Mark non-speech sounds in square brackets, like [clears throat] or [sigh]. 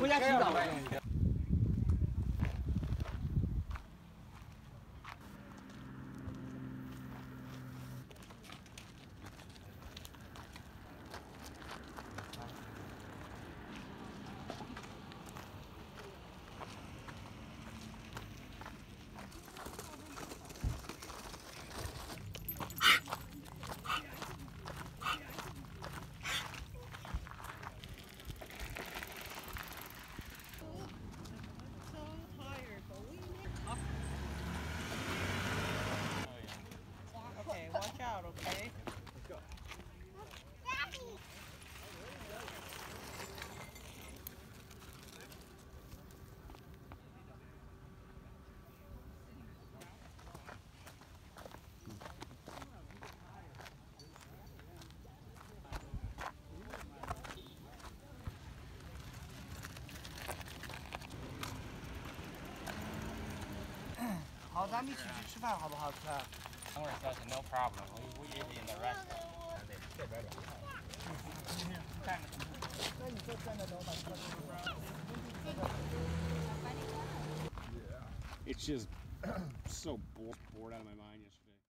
回家洗澡呗。Okay, 好咱们一起去吃饭好不好吃 Don't no problem. We, we eat in the restaurant. It's just [clears throat] so bored out of my mind.